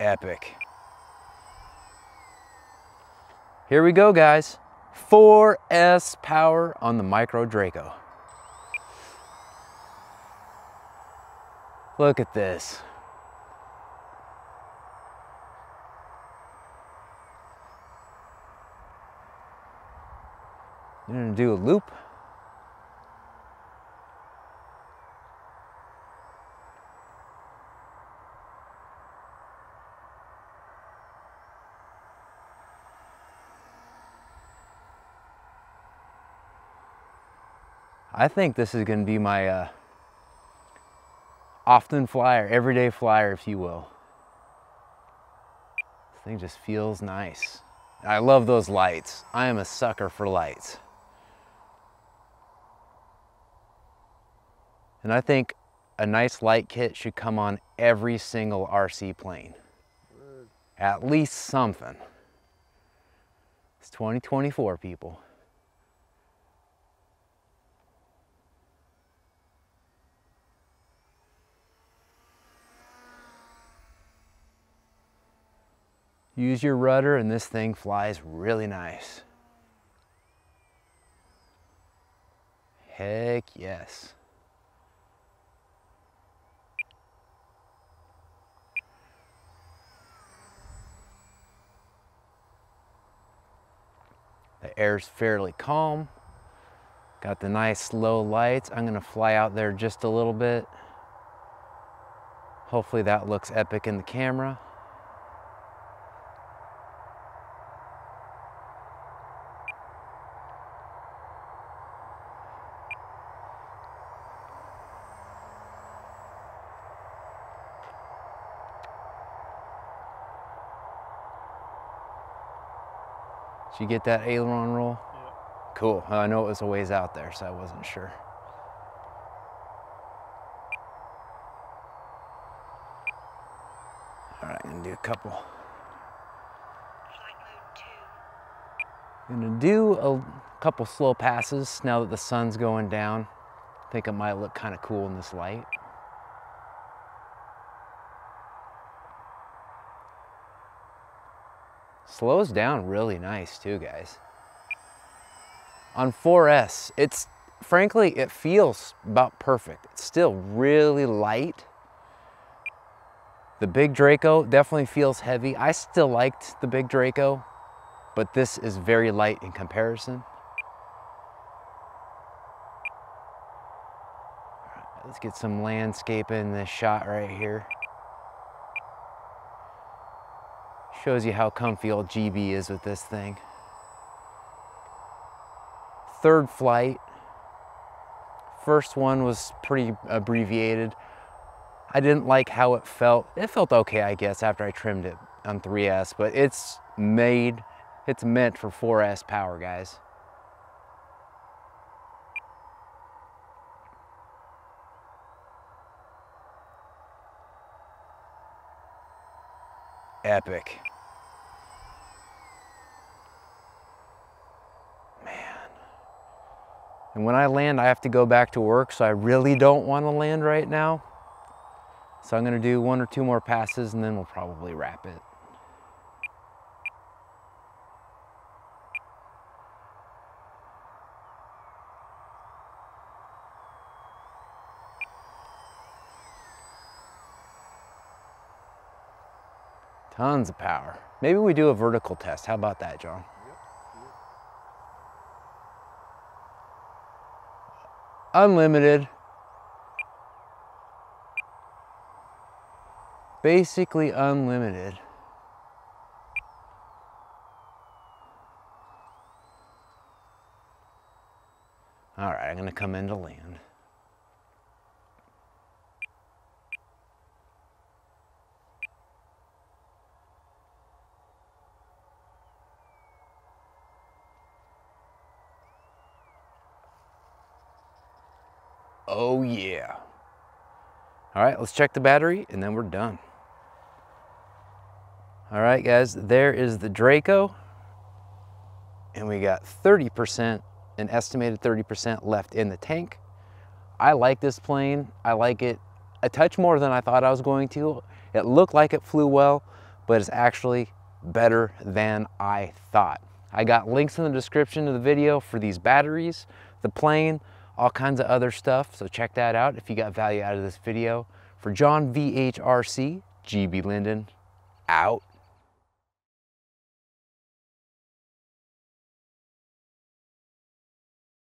Epic. Here we go, guys. 4S power on the Micro Draco. Look at this. I'm gonna do a loop. I think this is gonna be my uh, often flyer, everyday flyer, if you will. This thing just feels nice. I love those lights. I am a sucker for lights. And I think a nice light kit should come on every single RC plane. At least something. It's 2024, people. Use your rudder and this thing flies really nice. Heck yes. The air's fairly calm. Got the nice low lights. I'm gonna fly out there just a little bit. Hopefully that looks epic in the camera. Did you get that aileron roll? Yeah. Cool. I know it was a ways out there, so I wasn't sure. All right, I'm gonna do a couple. I'm gonna do a couple slow passes now that the sun's going down. I think it might look kind of cool in this light. Slows down really nice too, guys. On 4S, it's frankly, it feels about perfect. It's still really light. The Big Draco definitely feels heavy. I still liked the Big Draco, but this is very light in comparison. Let's get some landscape in this shot right here. Shows you how comfy old GB is with this thing. Third flight. First one was pretty abbreviated. I didn't like how it felt. It felt okay, I guess, after I trimmed it on 3S, but it's made, it's meant for 4S power, guys. Epic. And when I land, I have to go back to work, so I really don't want to land right now. So I'm gonna do one or two more passes and then we'll probably wrap it. Tons of power. Maybe we do a vertical test. How about that, John? Unlimited. Basically unlimited. All right, I'm gonna come into land. Oh yeah. All right, let's check the battery and then we're done. All right, guys, there is the Draco. And we got 30%, an estimated 30% left in the tank. I like this plane. I like it a touch more than I thought I was going to. It looked like it flew well, but it's actually better than I thought. I got links in the description of the video for these batteries, the plane, all kinds of other stuff. So check that out if you got value out of this video. For John VHRC, GB Lynden, out.